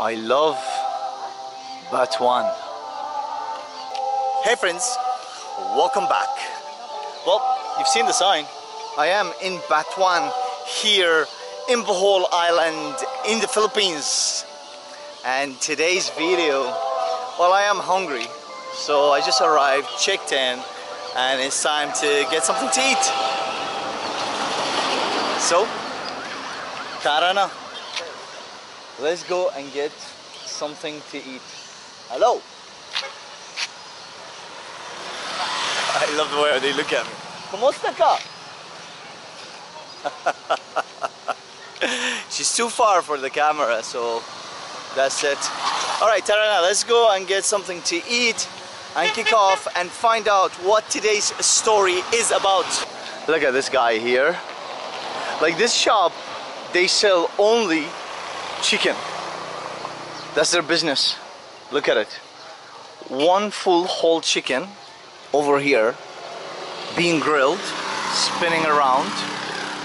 I love Batuan. Hey friends, welcome back. Well, you've seen the sign. I am in Batuan here in Bohol Island in the Philippines. And today's video, well I am hungry. So I just arrived, checked in, and it's time to get something to eat. So, tara na. Let's go and get something to eat. Hello. I love the way they look at me. Kumusta ka? She's too far for the camera, so that's it. All right, Tarana, let's go and get something to eat and kick off and find out what today's story is about. Look at this guy here. Like this shop, they sell only chicken. That's their business. Look at it. One full whole chicken over here being grilled, spinning around,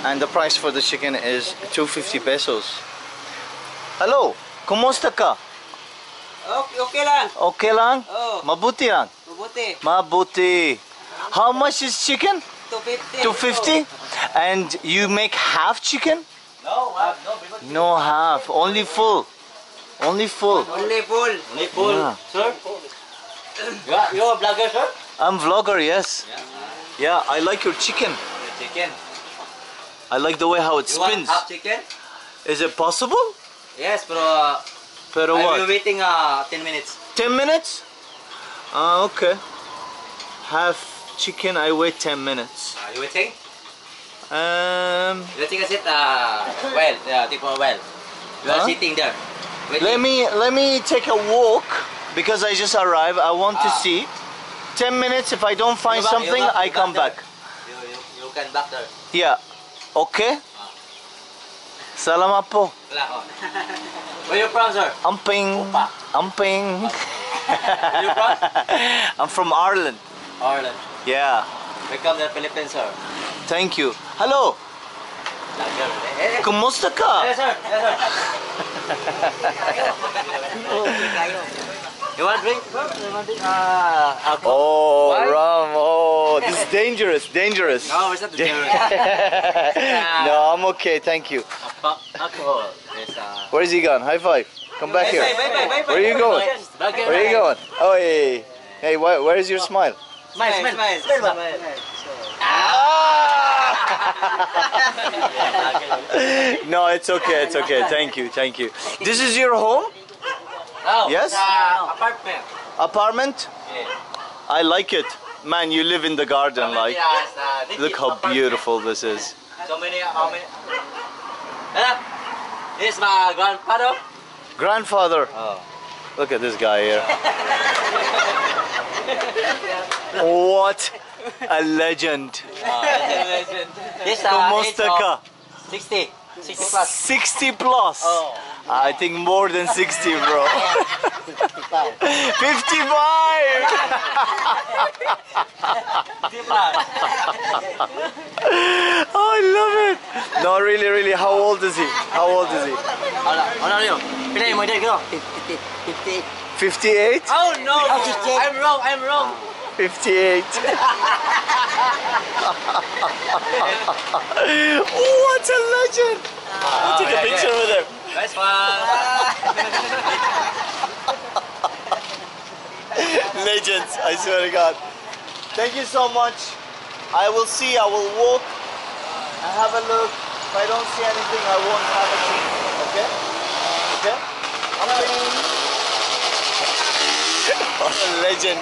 and the price for the chicken is 250 pesos. Hello, kumusta ka? Oh, okay, okay lang. Okay lang? Oh. Mabuti lang. Mabuti. Mabuti. How much is chicken? 250? 250. And you make half chicken? No, uh, no, because No half, only full. Only full. only full. Only full, Yeah. sir. You are, you are a vlogger, sir? I'm vlogger, yes. Yeah, I like your chicken. Your Chicken. I like the way how it You want spins. half chicken? Is it possible? Yes, pero uh, Pero I will what? be waiting uh, 10 minutes. 10 minutes? Ah, okay. Half chicken, I wait 10 minutes. Are you waiting? Um, a sit, uh, well, yeah, take a well. You are Huh? sitting there. Waiting. let me let me take a walk because I just arrived. I want to Ah. see. 10 minutes. If I don't find You back- you something, back- I come back back. You, you, you can back there. Yeah. Okay. Salamat po. Where you from, sir? Amping. Opa. Amping. You from? I'm from Ireland. Ireland. Yeah. Welcome to the Philippines, sir. Thank you. Hello. Vlogger. Kumusta ka? Yes, sir. Yes, sir. you want drink? sir? You want drink? Ah. Oh, Why? rum. Oh, this is dangerous. Dangerous. No, it's not the no, I'm okay. Thank you. Alcohol. Uh, Where's he gone? High five. Come back here. Where are you going? Where are you going? Oh, hey. Hey, where's your smile? Smile, smile, smile. smile. No, it's okay. It's okay. Thank you. Thank you. This is your home? Oh, Yes? uh, apartment. Apartment? Yeah. I like it. Man, you live in the garden like. Yes, uh, Look how apartment. beautiful this is. So many, how many? This is my grandfather. Grandfather. Oh. Look at this guy here. what a legend. This uh, Kumusta age of ka? 60. 60 plus. 60 plus. Oh. I think more than 60, bro. 55. Oh, I love it. No, really, really. How old is he? How old is he? Ano, ano yun? Pinay mo, dyan, gano? 58? Oh no! I'm wrong, I'm wrong. 58. oh, what a legend. We'll take a oh, picture yeah. with him. Nice one. Legends, I swear to God. Thank you so much. I will see, I will walk and have a look. If I don't see anything, I won't have a seat. Okay? Okay? I'm what a legend.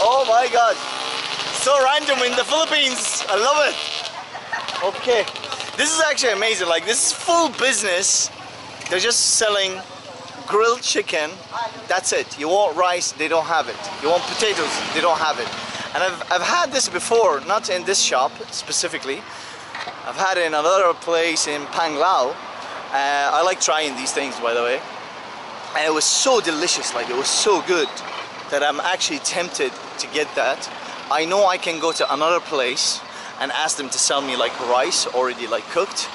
Oh my God. So random in the Philippines. I love it. Okay. This is actually amazing. Like, this is full business. They're just selling grilled chicken. That's it. You want rice, they don't have it. You want potatoes, they don't have it. And I've, I've had this before, not in this shop specifically. I've had it in another place in Panglao. Uh, I like trying these things, by the way. And it was so delicious, like it was so good that I'm actually tempted to get that. I know I can go to another place and ask them to sell me like rice already like cooked.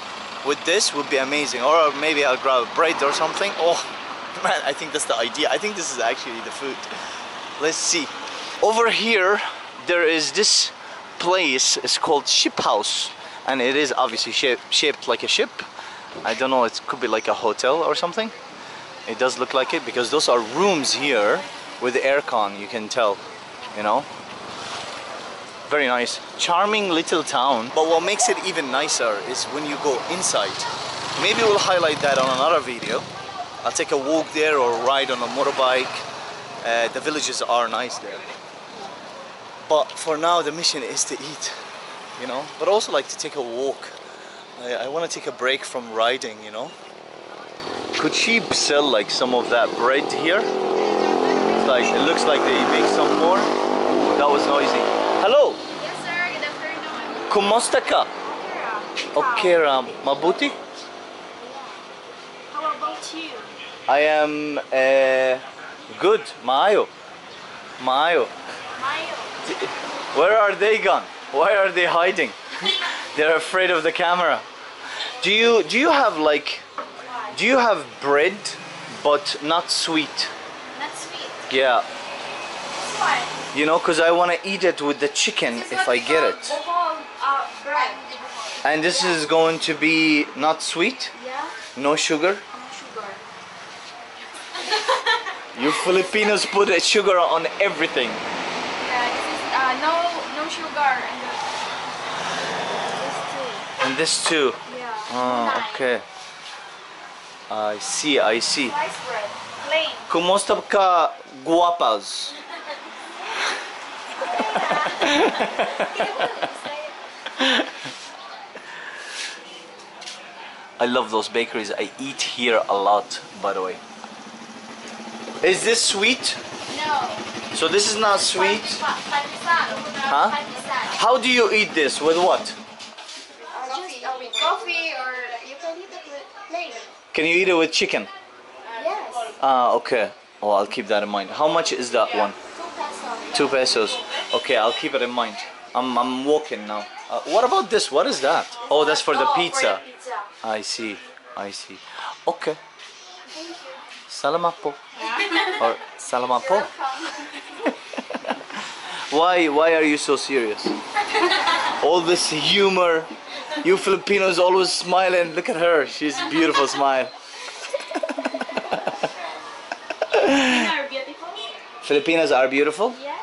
With this would be amazing. Or maybe I'll grab a bread or something. Oh, Man, I think that's the idea. I think this is actually the food. Let's see. Over here, there is this place. It's called Ship House, and it is obviously shaped, shaped like a ship. I don't know. It could be like a hotel or something. It does look like it because those are rooms here with aircon. You can tell, you know. Very nice, charming little town. But what makes it even nicer is when you go inside. Maybe we'll highlight that on another video. I'll take a walk there or ride on a motorbike. Uh, the villages are nice there. But for now, the mission is to eat, you know. But also like to take a walk. I, I want to take a break from riding, you know. Could she sell like some of that bread here? It's like it looks like they make some more. Ooh, that was noisy. Hello, Yes, sir. Good afternoon. kumusta ka? Okay, Ram. Mabuti? How about you? I am uh, good. Maayo. Maayo. Mayo. Where are they gone? Why are they hiding? They're afraid of the camera. Do you do you have like do you have bread but not sweet? Not sweet. Yeah. One. You know, cuz I want to eat it with the chicken if I get it. Bohol, uh, bread. And this is going to be not sweet, Yeah. no sugar. No sugar. You Filipinos put a sugar on everything. Yeah. This is uh, no no sugar and this too. And this too. Yeah. Oh, okay. I see, I see. Slice bread. Plain. Kumusta ka guapas? I love those bakeries. I eat here a lot, by the way. Is this sweet? No. So this is not sweet. Huh? How do you eat this? With what? Uh, just uh, with coffee or you can eat it with plain. Can you eat it with chicken? Yes. Ah, okay. Oh, I'll keep that in mind. How much is that one? Two pesos. Two pesos. Okay, I'll keep it in mind. I'm, I'm walking now. Uh, what about this? What is that? Oh, that's for the Oh, pizza. For the pizza. I see. I see. Okay. Thank you. Salamat po. Or salamat po. Why why are you so serious? All this humor. You Filipinos always smiling. Look at her. She's a beautiful smile. You are beautiful. Filipinas are beautiful. Yeah.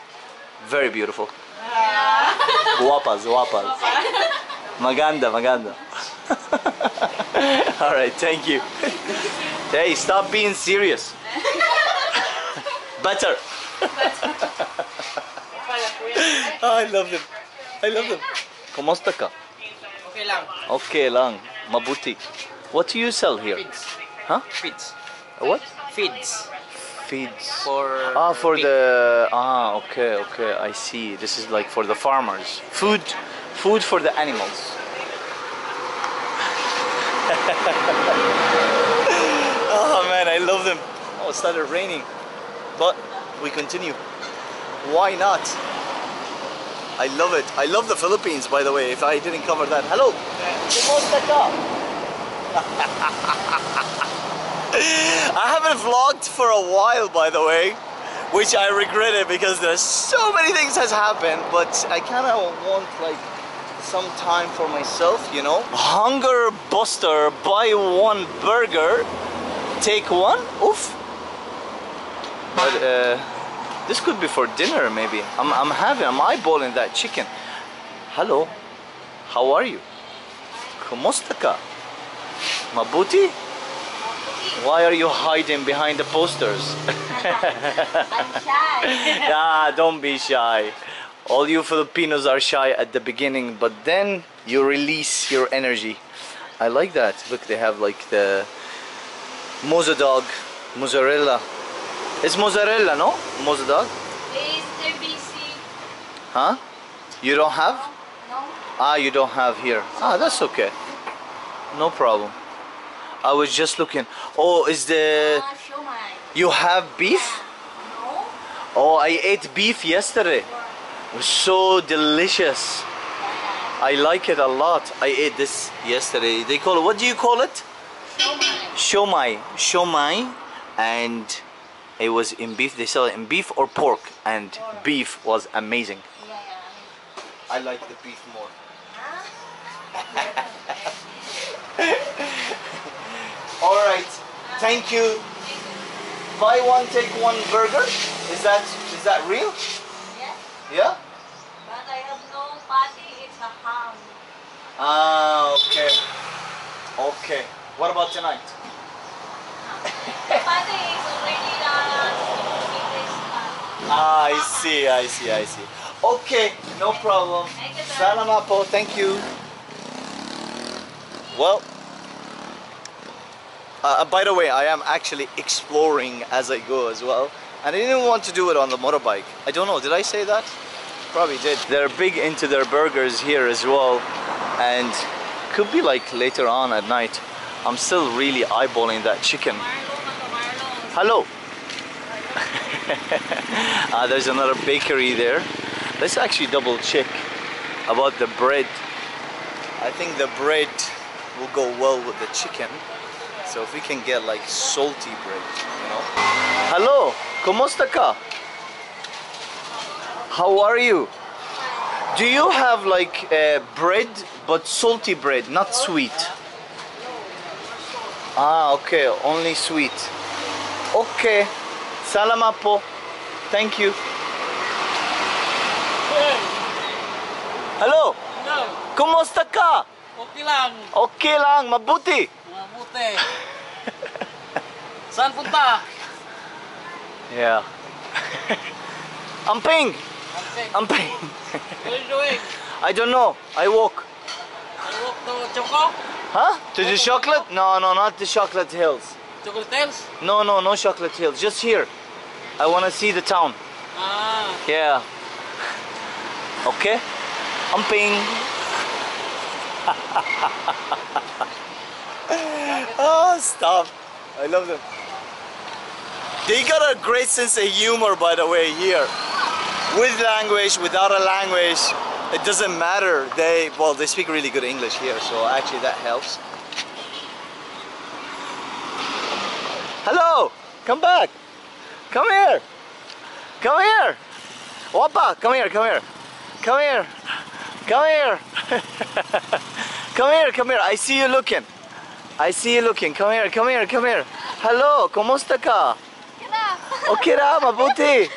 Very beautiful. Guapas, guapas. Maganda, maganda. All right, thank you. Hey, stop being serious. Better. I love them. I love them. Kumusta ka? Okay lang. Okay lang. Mabuti. What do you sell here? Feeds. Huh? Feeds. What? Feeds. Feeds. For Ah, for pig. the ah, okay, okay, I see. This is like for the farmers. Food, food for the animals. oh man, I love them. Oh, it started raining, but we continue. Why not? I love it. I love the Philippines, by the way. If I didn't cover that, hello. I haven't vlogged for a while, by the way, which I regretted because there's so many things has happened. But I kind of want like some time for myself, you know. Hunger Buster, buy one burger, take one. Oof. But uh, this could be for dinner, maybe. I'm, I'm having, I'm eyeballing that chicken. Hello, how are you? Kumusta ka? Mabuti? Why are you hiding behind the posters? I'm shy. nah, don't be shy. All you Filipinos are shy at the beginning, but then you release your energy. I like that. Look, they have like the moza dog, mozzarella. It's mozzarella, no? Dog? Is ABC? Huh? You don't have? No. Ah, you don't have here. Ah, that's okay. No problem. I was just looking. Oh, is the you have beef? No. Oh, I ate beef yesterday. It was so delicious. I like it a lot. I ate this yesterday. They call it, what do you call it? Shumai. Shomai. Shomai and it was in beef. They sell it in beef or pork, and beef was amazing. Yeah, yeah. I like the beef more. All right, thank you. Buy one, take one burger. Is that is that real? yeah Yeah. but I have no patty. It's a ham. Ah, okay. Okay. What about tonight? The patty is already uh, it is, uh, Ah, I see, I see, I see. Okay, no problem. Thank you. Salamat po, thank you. Well, uh, by the way, I am actually exploring as I go as well. And I didn't want to do it on the motorbike. I don't know, did I say that? Probably did. They're big into their burgers here as well. And could be like later on at night. I'm still really eyeballing that chicken. Hello. uh, there's another bakery there. Let's actually double check about the bread. I think the bread will go well with the chicken. So if we can get like salty bread, you know. Hello, ¿cómo está? How are you? Do you have like uh, bread but salty bread, not sweet? Ah, okay, only sweet. Okay, salamat po. Thank you. Hello, No, kumusta ka? okay lang. Okay lang, mabuti. Mabuti. Saan punta? Yeah. Amping, amping. What are you doing? I don't know. I walk. I walk to Choco? Huh? To the chocolate? No, no, not the chocolate hills. Chocolate hills? No, no, no chocolate hills. Just here. I want to see the town. Ah, Yeah. Okay. Amping. oh, stop. I love them. They got a great sense of humor, by the way, here. With language, without a language, it doesn't matter. They, well, they speak really good English here, so actually that helps. Hello, come back. Come here. Come here. Wappa, come here, come here. Come here. Come here. come here, come here. I see you looking. I see you looking. Come here, come here, come here. Hello, kumusta ka? Okay ra, mabuti.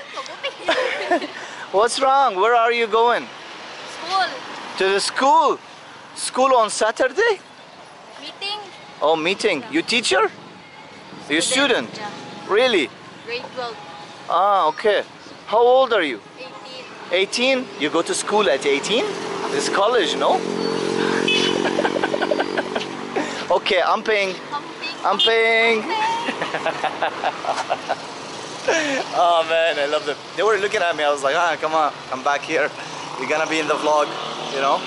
What's wrong? Where are you going? School. To the school. School on Saturday? Meeting. Oh, meeting. You teacher? You student? Yeah. Really? Grade 12. Ah, okay. How old are you? 18. 18? You go to school at 18? This college, no? okay, I'm paying. I'm paying. Oh man, I love them. They were looking at me. I was like, ah, come on, come back here. You're gonna be in the vlog, you know.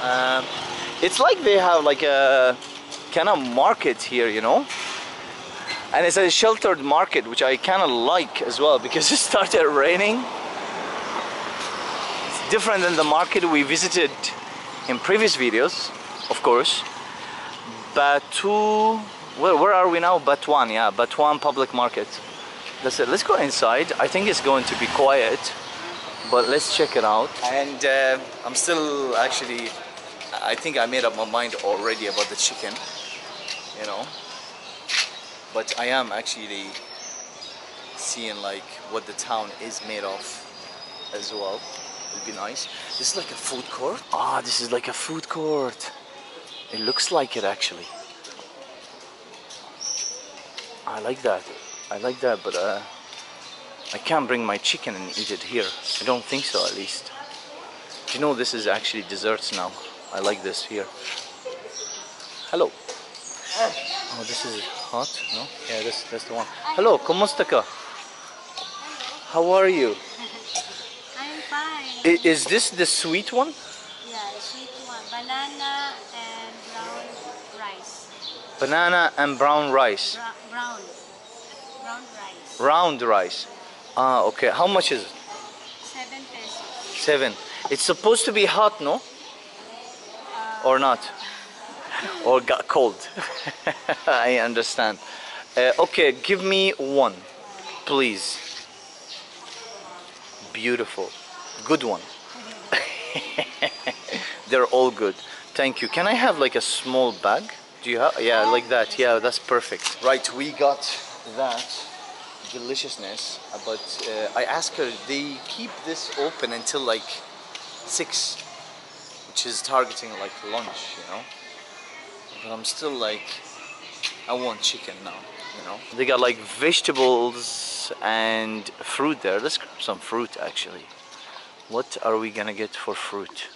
Um, it's like they have like a kind of market here, you know. And it's a sheltered market, which I kind of like as well because it started raining. It's different than the market we visited in previous videos, of course. Batu, where, where are we now? Batuan, yeah, Batuan Public Market. That's it. Let's go inside. I think it's going to be quiet, but let's check it out. And uh, I'm still actually, I think I made up my mind already about the chicken, you know. But I am actually seeing like what the town is made of as well. It'd be nice. This is like a food court. Ah, this is like a food court. It looks like it actually. I like that. I like that, but uh, I can't bring my chicken and eat it here. I don't think so, at least. Do you know this is actually desserts now? I like this here. Hello. Oh, this is hot, no? Yeah, this, that's the one. Hello, kumusta ka? How are you? I'm fine. I- Is this the sweet one? Yeah, sweet one. Banana and brown rice. Banana and brown rice. Bra- brown. Brown rice. Round rice. Ah, okay. How much is it? Seven pesos. Seven. It's supposed to be hot, no? Or not? Or got cold? I understand. Uh, okay, give me one, please. Beautiful, good one. They're all good. Thank you. Can I have like a small bag? Do you have? Yeah, like that. Yeah, that's perfect. Right, we got that deliciousness, but uh, I asked her. They keep this open until like six, which is targeting like lunch, you know. But I'm still like, I want chicken now, you know. They got like vegetables and fruit there. Let's grab some fruit actually. What are we gonna get for fruit?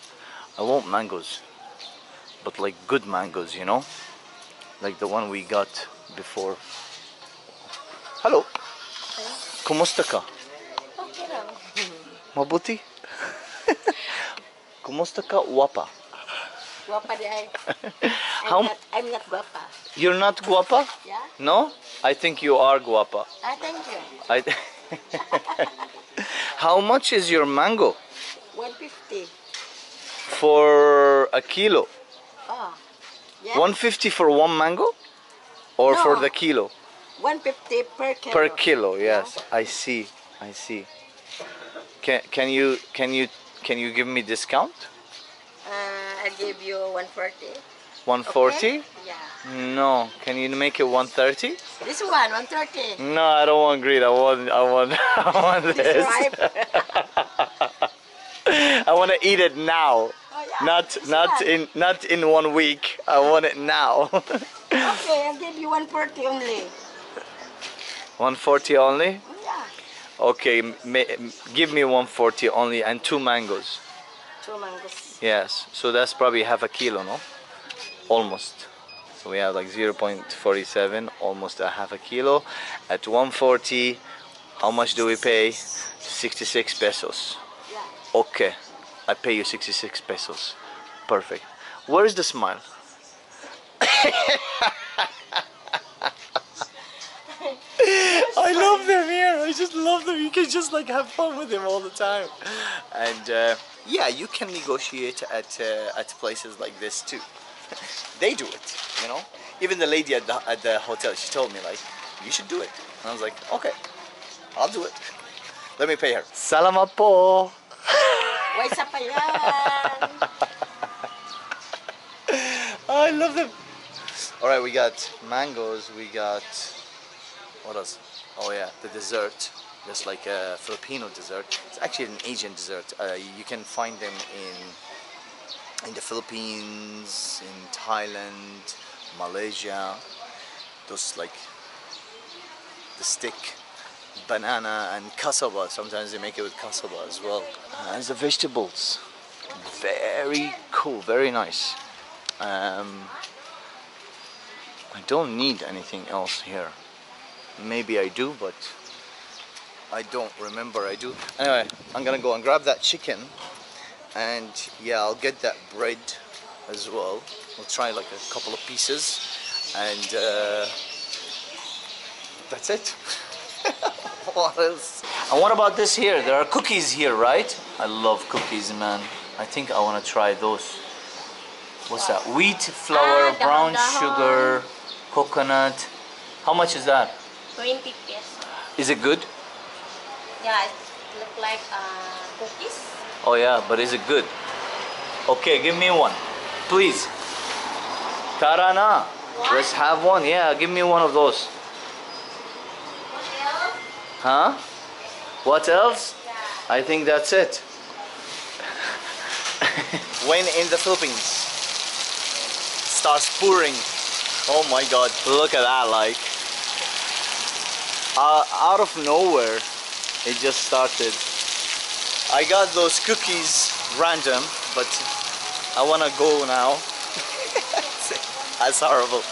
I want mangoes, but like good mangoes, you know, like the one we got before. Hello. Kumusta ka? Okay lang. Mabuti? Kumusta ka, wapa? Guwapa di ay. How- I'm not, I'm not guwapa. You're not guapa? Yeah? No? I think you are guapa. Ah, thank you. I How much is your mango 150. for a kilo? Oh. Yeah? 150 for one mango? Or for the kilo? 150 per kilo. Per kilo, yes. I see. I see. Can can you can you can you give me discount? I'll give you 140. 140? Okay? Yeah. No. Can you make it 130? This one, 130. No, I don't want greed. I want I want I want This. I want to eat it now. Oh, yeah. Not This not one. in not in one week. I want it now. Okay, I'll give you 140 only. 140 only? Yeah. Okay, m- ma- m- give me 140 only and two mangoes. Two mangoes. Yes, so that's probably half a kilo, no? Almost. So we have like 0.47, almost a half a kilo. At 140, how much do we pay? 66 pesos. Yeah. Okay, I pay you 66 pesos. Perfect. Where is the smile? I love them here. I just love them. You can just like have fun with them all the time. And uh, yeah, you can negotiate at uh, at places like this too. they do it, you know. Even the lady at the at the hotel, she told me like, you should do it. And I was like, okay, I'll do it. Let me pay her. Salamat po. Why sa pa yan? I love them. All right, we got mangoes. We got what else? Oh yeah, the dessert. Just like a Filipino dessert. It's actually an Asian dessert. Uh, you can find them in in the Philippines, in Thailand, Malaysia. Those like the stick, banana and cassava. Sometimes they make it with cassava as well. And the vegetables. Very cool. Very nice. Um, I don't need anything else here. Maybe I do, but I don't remember I do. Anyway, I'm gonna go and grab that chicken and yeah, I'll get that bread as well. We'll try like a couple of pieces and uh, that's it. what else? And what about this here? There are cookies here, right? I love cookies, man. I think I want to try those. What's that? Wheat flour, Ah, brown sugar, coconut. How much is that? 20 pesos. Is it good? Yeah, it look like uh, cookies. Oh yeah, but is it good? Okay, give me one, please. Tarana, let's have one. Yeah, give me one of those. What else? Huh? What else? I think that's it. when in the Philippines starts pouring. Oh my god, look at that like. Uh, out of nowhere, it just started. I got those cookies random, but I wanna go now. That's horrible.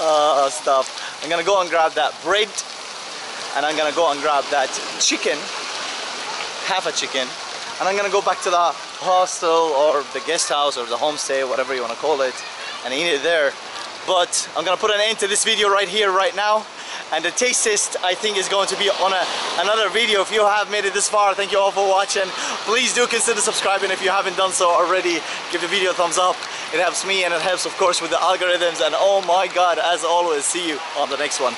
Uh, stop. I'm gonna go and grab that bread and I'm gonna go and grab that chicken, half a chicken, and I'm gonna go back to the hostel or the guest house or the homestay, whatever you wanna call it, and eat it there. But I'm gonna put an end to this video right here, right now. And the taste test I think is going to be on a, another video. If you have made it this far, thank you all for watching. Please do consider subscribing if you haven't done so already. Give the video a thumbs up. It helps me and it helps of course with the algorithms and oh my god, as always, see you on the next one.